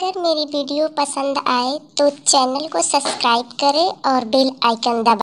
अगर मेरी वीडियो पसंद आए तो चैनल को सब्सक्राइब करें और बेल आइकन दबाएँ